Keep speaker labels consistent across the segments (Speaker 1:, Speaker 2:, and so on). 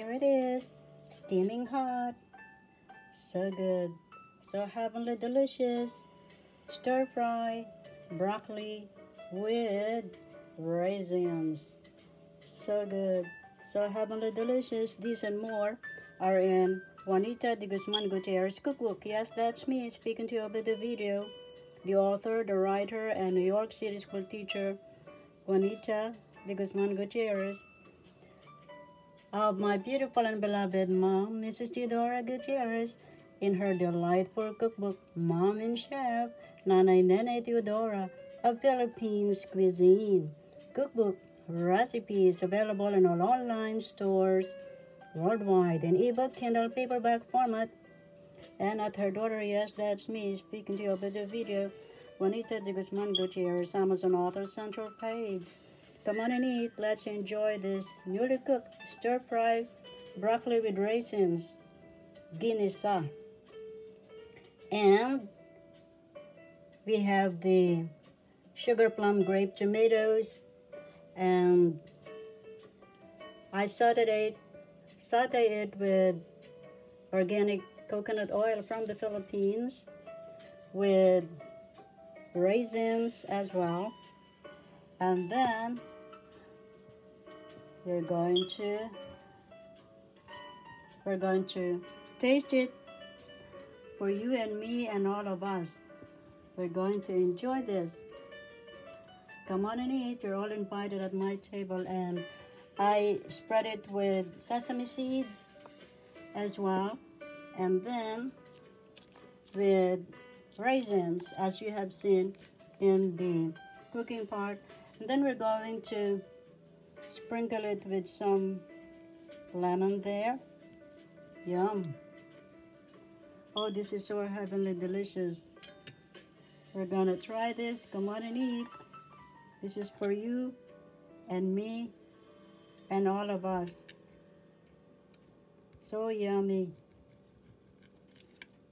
Speaker 1: here it is. Steaming hot. So good. So heavenly delicious. Stir fry broccoli with raisins. So good. So heavenly delicious. These and more are in Juanita de Guzman Gutierrez cookbook. Yes, that's me speaking to you about the video. The author, the writer, and New York City school teacher, Juanita de Guzman Gutierrez. Of my beautiful and beloved mom, Mrs. Teodora Gutierrez, in her delightful cookbook, Mom-in-Chef, Nanay Nene Teodora, a Philippines cuisine. Cookbook recipes available in all online stores worldwide in ebook, Kindle, paperback format. And at her daughter, yes, that's me speaking to you about the video. Juanita de Guzman Gutierrez, Amazon author central page. Come on and eat. Let's enjoy this newly cooked stir-fried broccoli with raisins, ginisa. And we have the sugar plum grape tomatoes and I sauteed it saute it with organic coconut oil from the Philippines with raisins as well. And then we're going to we're going to taste it for you and me and all of us. We're going to enjoy this. Come on and eat. You're all invited at my table and I spread it with sesame seeds as well. And then with raisins, as you have seen in the cooking part. And then we're going to sprinkle it with some lemon there. Yum. Oh, this is so heavenly delicious. We're gonna try this. Come on and eat. This is for you and me and all of us. So yummy.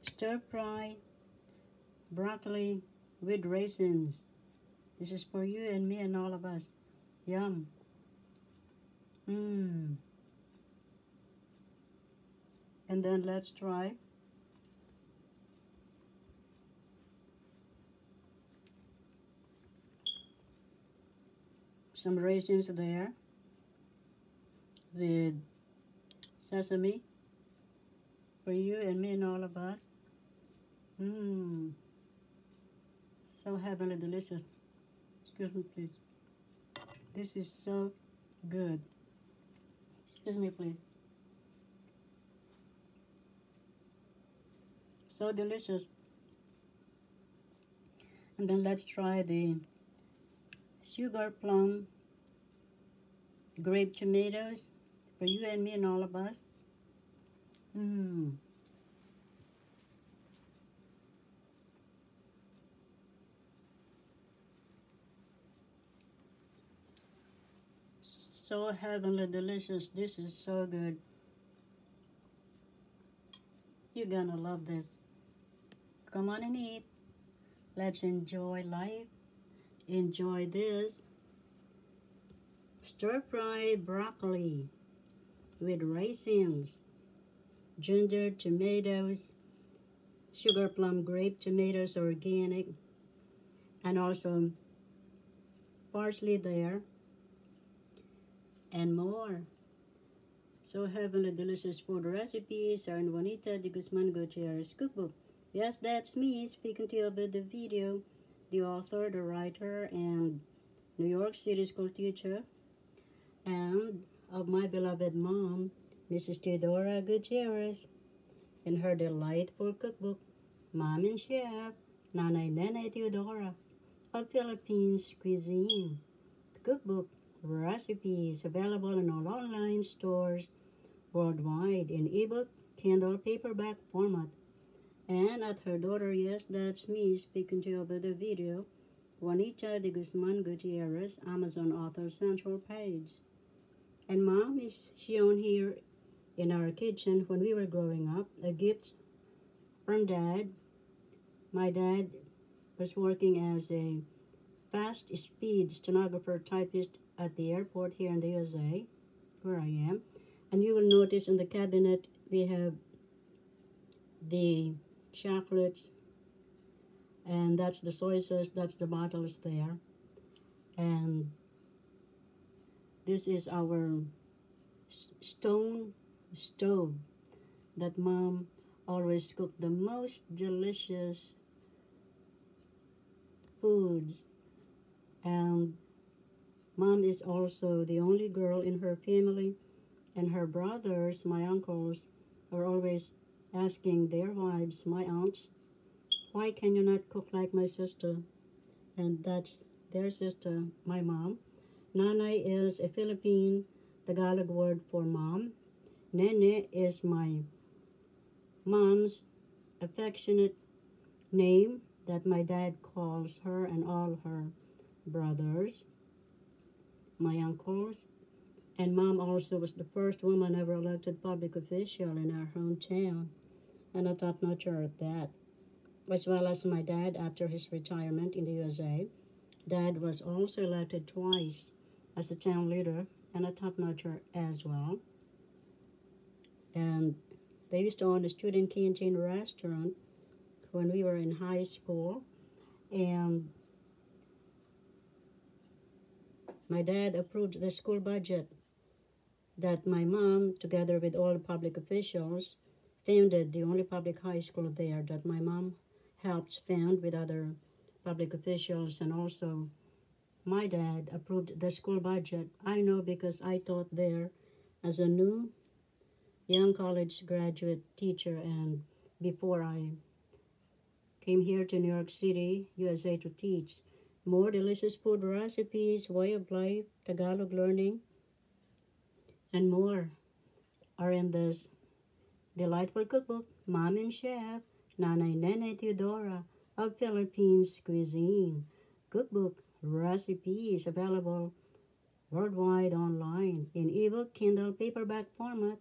Speaker 1: Stir fry broccoli with raisins. This is for you and me and all of us. Yum. Mmm. And then let's try some raisins there with sesame for you and me and all of us. Mmm. So heavenly delicious. Excuse me, please. This is so good. Excuse me, please. So delicious. And then let's try the sugar plum grape tomatoes for you and me and all of us. Mmm. So heavenly delicious. This is so good. You're gonna love this. Come on and eat. Let's enjoy life. Enjoy this. Stir-fried broccoli with raisins, ginger, tomatoes, sugar plum grape tomatoes organic, and also parsley there, and more. So heavenly delicious food recipes are in Juanita de Guzman Gutierrez cookbook. Yes, that's me speaking to you about the video, the author, the writer, and New York City school teacher, and of my beloved mom, Mrs. Teodora Gutierrez, in her delightful cookbook, Mom-in-Chef, Nanay Nene Teodora, of Philippines Cuisine. cookbook recipes available in all online stores worldwide in ebook, Kindle, paperback format. And at her daughter, yes, that's me speaking to you about the video, Juanita de Guzman Gutierrez, Amazon author central page. And mom is shown here in our kitchen when we were growing up. A gift from dad. My dad was working as a fast speed stenographer typist at the airport here in the USA, where I am. And you will notice in the cabinet we have the chocolates and that's the soy sauce, that's the bottles there. And this is our stone stove that mom always cooked the most delicious foods mom is also the only girl in her family and her brothers my uncles are always asking their wives my aunts why can you not cook like my sister? And that's their sister my mom. Nanay is a philippine tagalog word for mom. Nene is my mom's affectionate name that my dad calls her and all her brothers, my uncles, and mom also was the first woman ever elected public official in our hometown, and a top notcher at that, as well as my dad after his retirement in the USA. Dad was also elected twice as a town leader and a top notcher as well. And they used to own a student canteen restaurant when we were in high school. And my dad approved the school budget that my mom, together with all the public officials, founded the only public high school there that my mom helped found with other public officials and also my dad approved the school budget. I know because I taught there as a new young college graduate teacher and before I came here to New York City, USA to teach more delicious food recipes, way of life, Tagalog learning, and more are in this delightful cookbook, Mom-in-Chef, Nanay Nene Teodora of Philippines Cuisine. Cookbook recipes available worldwide online in ebook, Kindle, paperback format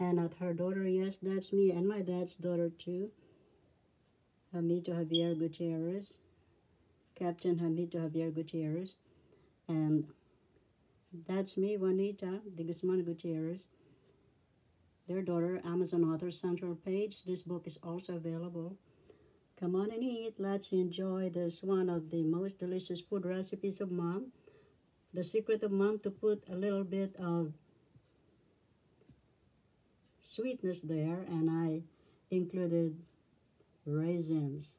Speaker 1: and at her daughter, yes, that's me, and my dad's daughter too, Amito Javier Gutierrez, Captain Hamito Javier Gutierrez, and that's me, Juanita de Guzman Gutierrez, their daughter, Amazon author, central page. This book is also available. Come on and eat. Let's enjoy this one of the most delicious food recipes of mom. The secret of mom to put a little bit of sweetness there and I included raisins.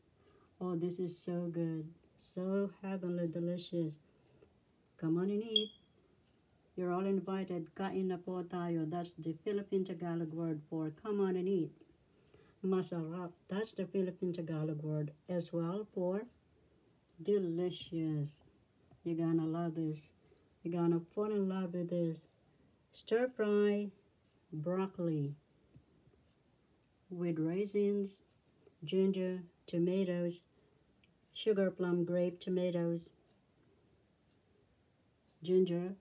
Speaker 1: Oh, this is so good. So heavenly delicious. Come on and eat. You're all invited. Kain na po tayo. That's the Philippine Tagalog word for come on and eat. Masarap. That's the Philippine Tagalog word as well for delicious. You're gonna love this. You're gonna fall in love with this. Stir fry broccoli with raisins, ginger, tomatoes, sugar plum grape tomatoes, ginger,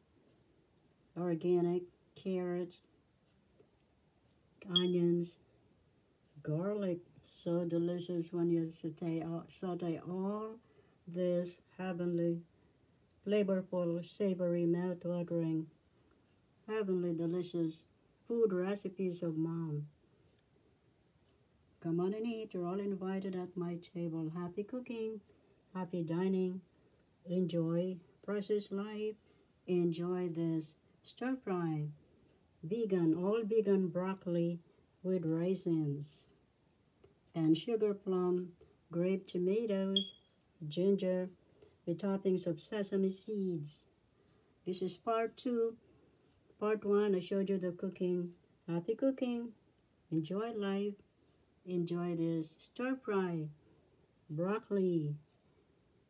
Speaker 1: organic, carrots, onions, garlic. So delicious when you saute all, saute all this heavenly, flavorful, savory, mouth-watering, heavenly delicious food recipes of mom. Come on and eat. You're all invited at my table. Happy cooking, happy dining. Enjoy precious life. Enjoy this stir fry. Vegan, all vegan broccoli with raisins and sugar plum, grape tomatoes, ginger with toppings of sesame seeds. This is part two Part 1, I showed you the cooking. Happy cooking. Enjoy life. Enjoy this stir fry. Broccoli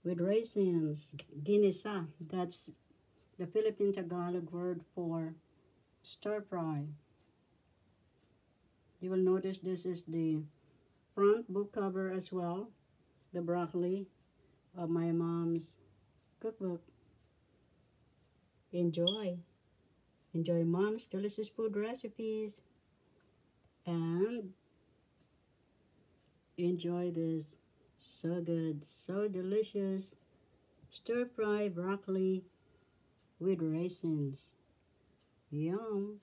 Speaker 1: with raisins. Ginisa. Ah, that's the Philippine Tagalog word for stir fry. You will notice this is the front book cover as well. The broccoli of my mom's cookbook. Enjoy. Enjoy mom's delicious food recipes and enjoy this so good, so delicious stir fry broccoli with raisins. Yum!